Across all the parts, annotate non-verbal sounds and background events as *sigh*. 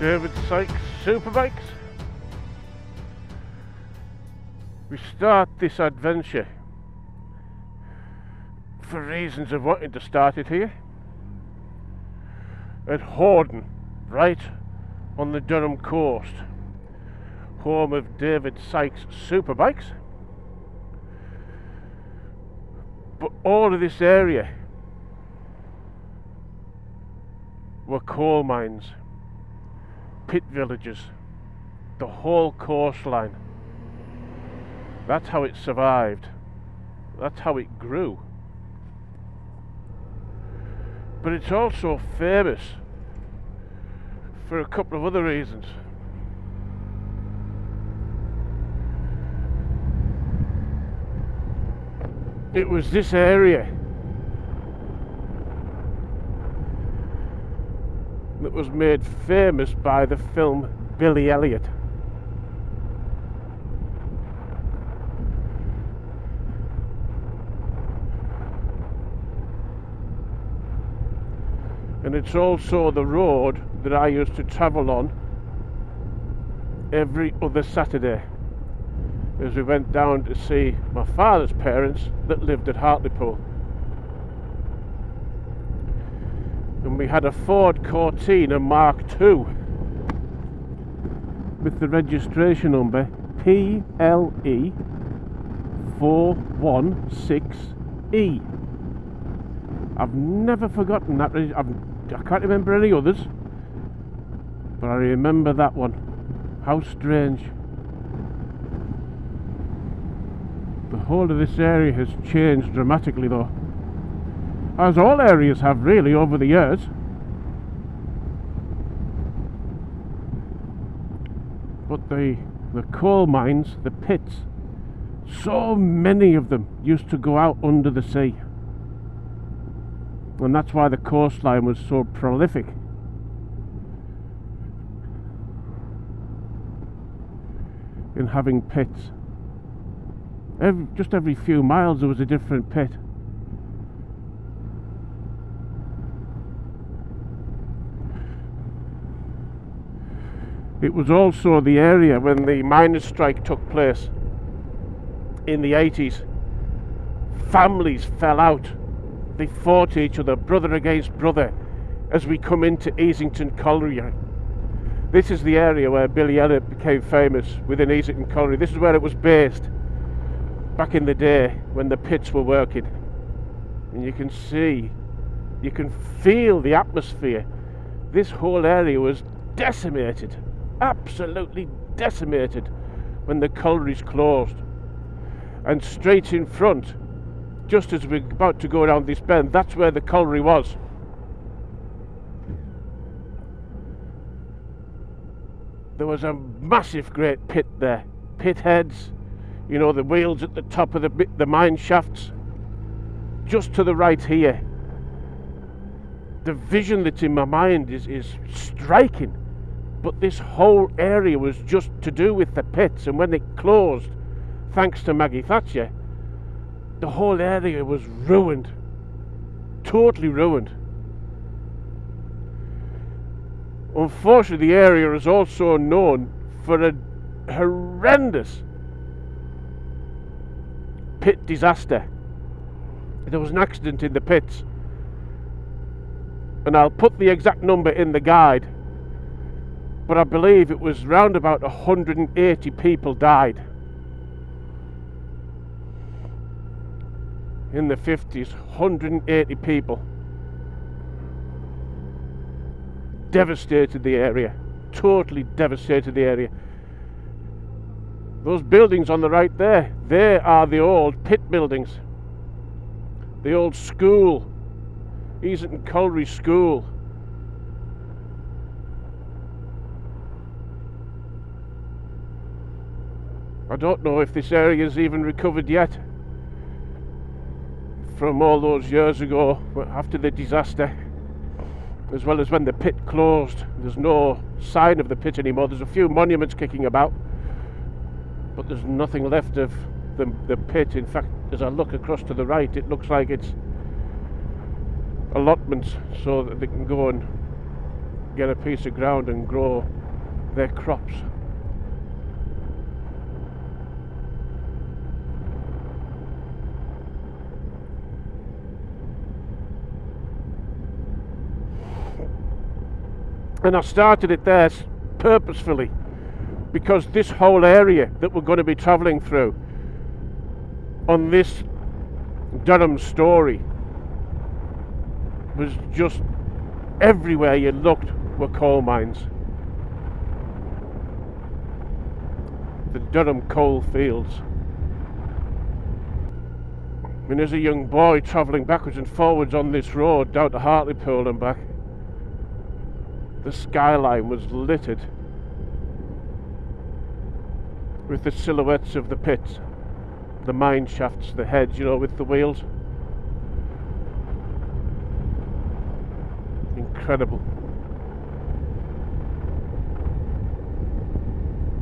David Sykes Superbikes. We start this adventure for reasons of wanting to start it here at Horden, right on the Durham coast, home of David Sykes Superbikes. But all of this area were coal mines, pit villages, the whole coastline. That's how it survived. That's how it grew. But it's also famous for a couple of other reasons. It was this area that was made famous by the film Billy Elliot. And it's also the road that I used to travel on every other Saturday as we went down to see my father's parents that lived at Hartlepool. And we had a Ford Cortina Mark II with the registration number PLE 416E. I've never forgotten that. I've, I can't remember any others, but I remember that one. How strange. The whole of this area has changed dramatically, though. As all areas have, really, over the years. But the, the coal mines, the pits, so many of them used to go out under the sea. And that's why the coastline was so prolific. In having pits. Every, just every few miles there was a different pit. It was also the area when the miners' strike took place in the 80s. Families fell out. They fought each other, brother against brother, as we come into Easington Colliery. This is the area where Billy Elliot became famous within Easington Colliery. This is where it was based back in the day when the pits were working. And you can see, you can feel the atmosphere. This whole area was decimated, absolutely decimated when the collieries closed. And straight in front, just as we're about to go down this bend, that's where the colliery was. There was a massive great pit there, pit heads, you know, the wheels at the top of the, the mine shafts. Just to the right here, the vision that's in my mind is, is striking. But this whole area was just to do with the pits, and when it closed, thanks to Maggie Thatcher, the whole area was ruined. Totally ruined. Unfortunately, the area is also known for a horrendous pit disaster. There was an accident in the pits. And I'll put the exact number in the guide. But I believe it was round about 180 people died. In the 50s, 180 people. Devastated the area. Totally devastated the area. Those buildings on the right there, they are the old pit buildings. The old school, Easington Colliery School. I don't know if this area is even recovered yet from all those years ago after the disaster as well as when the pit closed there's no sign of the pit anymore there's a few monuments kicking about but there's nothing left of the, the pit. In fact, as I look across to the right, it looks like it's allotments so that they can go and get a piece of ground and grow their crops. And I started it there purposefully because this whole area that we're going to be travelling through on this Durham story was just everywhere you looked were coal mines. The Durham coal fields. I mean, as a young boy travelling backwards and forwards on this road down to Hartlepool and back, the skyline was littered with the silhouettes of the pits, the mine shafts, the heads, you know, with the wheels. Incredible.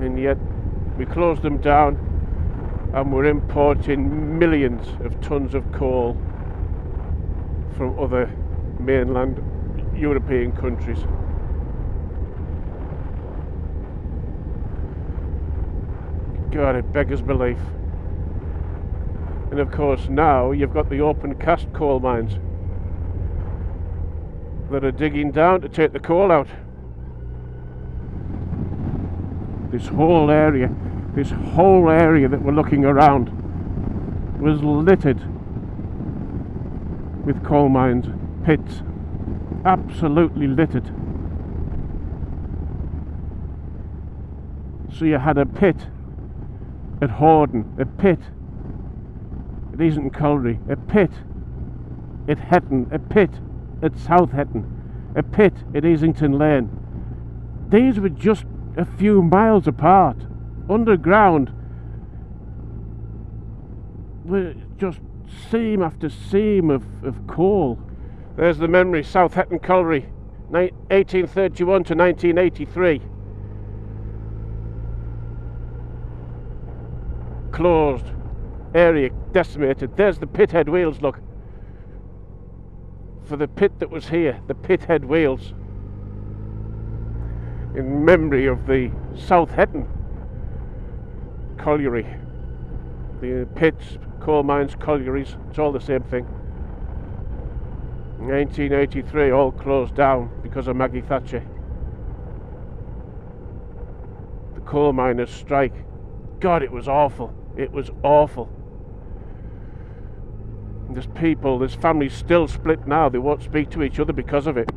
And yet we closed them down and we're importing millions of tons of coal from other mainland European countries. God, it beggars belief. And of course, now you've got the open cast coal mines that are digging down to take the coal out. This whole area, this whole area that we're looking around was littered with coal mines, pits, absolutely littered. So you had a pit at Horden, a pit at Easington Colliery, a pit at Hetton, a pit at South Hetton, a pit at Easington Lane. These were just a few miles apart, underground. Were just seam after seam of, of coal. There's the memory, South Hetton Colliery, 1831 to 1983. Closed, area decimated. There's the pithead wheels, look. For the pit that was here, the pithead wheels. In memory of the South Hetton colliery. The pits, coal mines, collieries, it's all the same thing. 1983, all closed down because of Maggie Thatcher. The coal miners' strike. God, it was awful. It was awful. There's people, there's families still split now. They won't speak to each other because of it.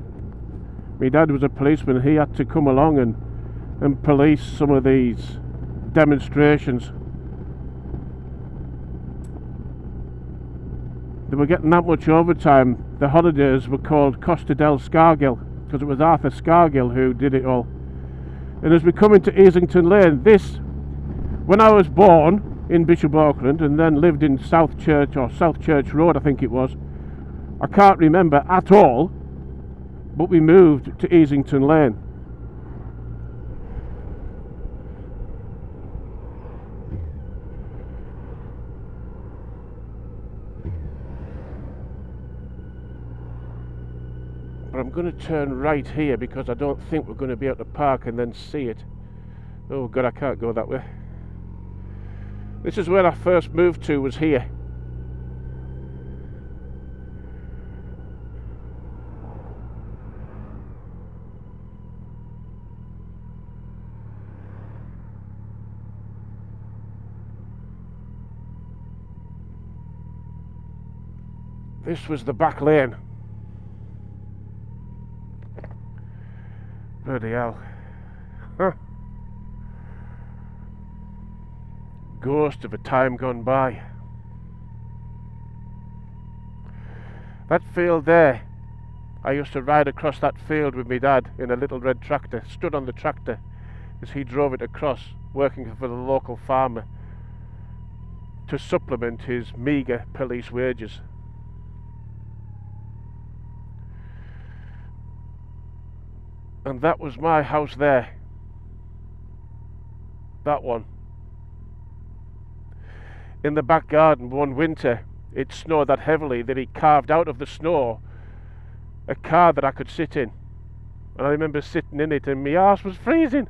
My dad was a policeman. He had to come along and, and police some of these demonstrations. They were getting that much overtime. The holidays were called Costa del Scargill because it was Arthur Scargill who did it all. And as we come into Easington Lane, this, when I was born, in Bishop Auckland and then lived in South Church or South Church Road, I think it was. I can't remember at all, but we moved to Easington Lane. But I'm going to turn right here because I don't think we're going to be able to park and then see it. Oh god, I can't go that way. This is where I first moved to, was here. This was the back lane. Bloody hell. Ghost of a time gone by. That field there, I used to ride across that field with my dad in a little red tractor, stood on the tractor as he drove it across, working for the local farmer to supplement his meagre police wages. And that was my house there. That one in the back garden one winter. It snowed that heavily that he carved out of the snow a car that I could sit in. And I remember sitting in it and my arse was freezing.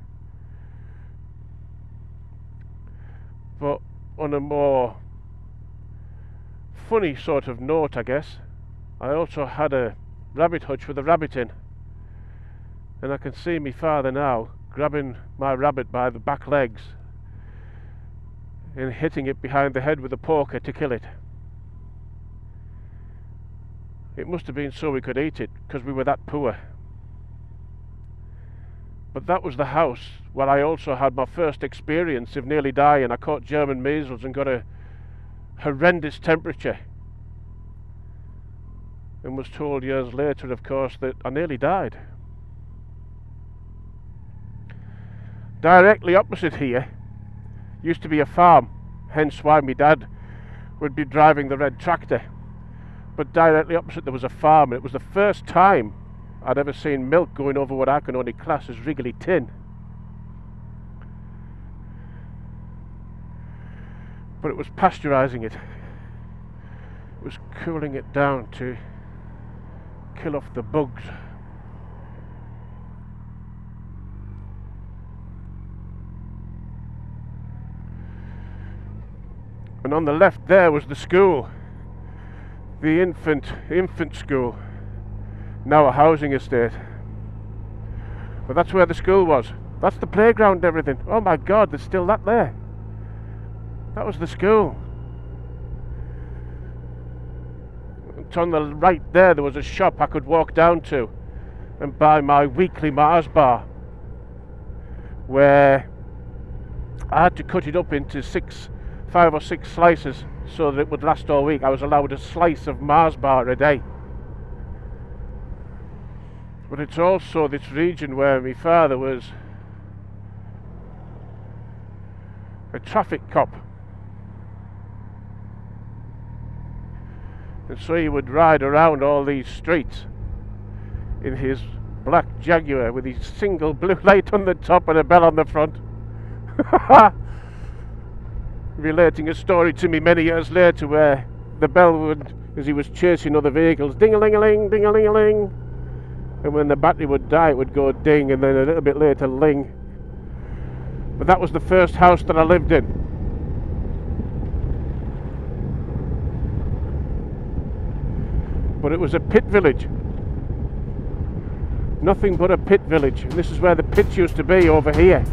But on a more funny sort of note, I guess, I also had a rabbit hutch with a rabbit in. And I can see my father now grabbing my rabbit by the back legs and hitting it behind the head with a poker to kill it. It must have been so we could eat it because we were that poor. But that was the house where I also had my first experience of nearly dying. I caught German measles and got a horrendous temperature. And was told years later, of course, that I nearly died. Directly opposite here used to be a farm, hence why my dad would be driving the red tractor. But directly opposite there was a farm, and it was the first time I'd ever seen milk going over what I can only class as Wrigley tin. But it was pasteurising it. It was cooling it down to kill off the bugs. And on the left there was the school, the infant infant school, now a housing estate. But that's where the school was. That's the playground, everything. Oh my God, there's still that there. That was the school. and on the right there, there was a shop I could walk down to and buy my weekly Mars bar, where I had to cut it up into six five or six slices so that it would last all week. I was allowed a slice of Mars bar a day. But it's also this region where my father was a traffic cop. And so he would ride around all these streets in his black Jaguar with his single blue *laughs* light on the top and a bell on the front. *laughs* relating a story to me many years later where the bell would, as he was chasing other vehicles, ding a ling a ling, ding a ling a ling. And when the battery would die, it would go ding, and then a little bit later, ling. But that was the first house that I lived in. But it was a pit village. Nothing but a pit village. And this is where the pits used to be over here.